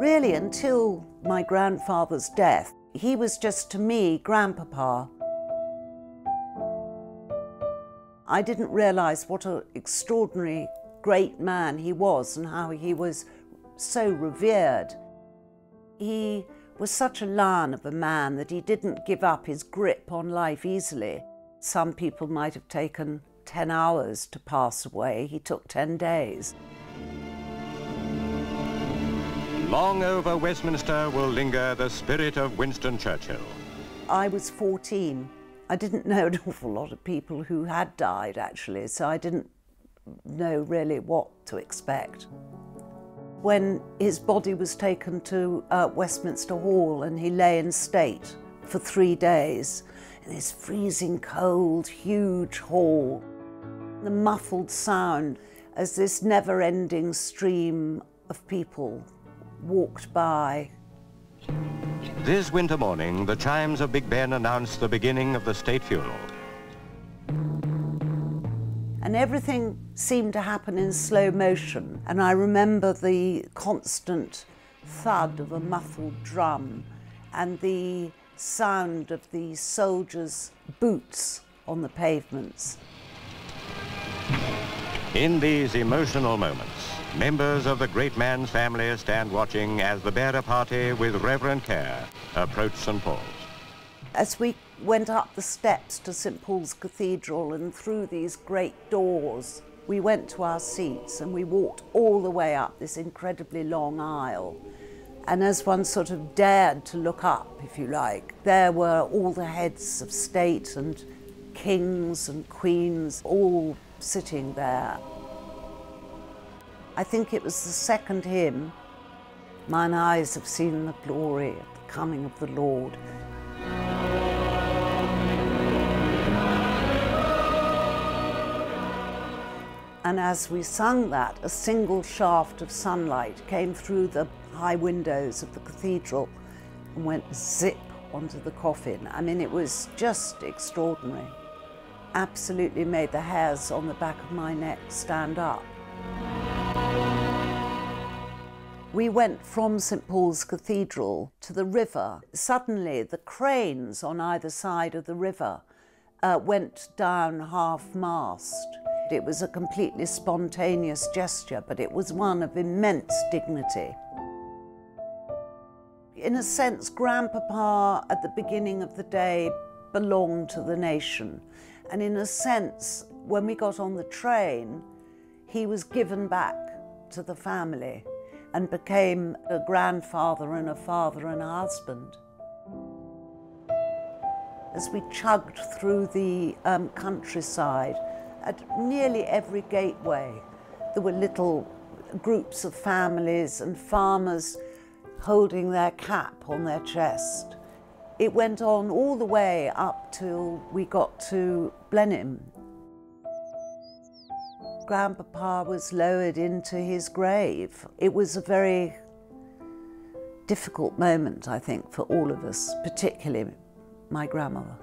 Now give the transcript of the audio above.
Really, until my grandfather's death, he was just to me grandpapa. I didn't realise what an extraordinary great man he was and how he was so revered. He was such a lion of a man that he didn't give up his grip on life easily. Some people might have taken 10 hours to pass away. He took 10 days. Long over Westminster will linger the spirit of Winston Churchill. I was 14. I didn't know an awful lot of people who had died, actually, so I didn't know really what to expect when his body was taken to uh, Westminster Hall and he lay in state for three days in this freezing cold, huge hall. The muffled sound as this never ending stream of people walked by. This winter morning, the chimes of Big Ben announced the beginning of the state funeral and everything seemed to happen in slow motion. And I remember the constant thud of a muffled drum and the sound of the soldiers' boots on the pavements. In these emotional moments, members of the great man's family stand watching as the bearer party, with reverent care, approach St. Paul's. As we went up the steps to St Paul's Cathedral and through these great doors. We went to our seats and we walked all the way up this incredibly long aisle. And as one sort of dared to look up, if you like, there were all the heads of state and kings and queens all sitting there. I think it was the second hymn, Mine eyes have seen the glory of the coming of the Lord. And as we sung that, a single shaft of sunlight came through the high windows of the cathedral and went zip onto the coffin. I mean, it was just extraordinary. Absolutely made the hairs on the back of my neck stand up. We went from St Paul's Cathedral to the river. Suddenly, the cranes on either side of the river uh, went down half mast. It was a completely spontaneous gesture, but it was one of immense dignity. In a sense, Grandpapa at the beginning of the day belonged to the nation. And in a sense, when we got on the train, he was given back to the family and became a grandfather and a father and a husband. As we chugged through the um, countryside, at nearly every gateway, there were little groups of families and farmers holding their cap on their chest. It went on all the way up till we got to Blenheim. Grandpapa was lowered into his grave. It was a very difficult moment, I think, for all of us, particularly my grandmother.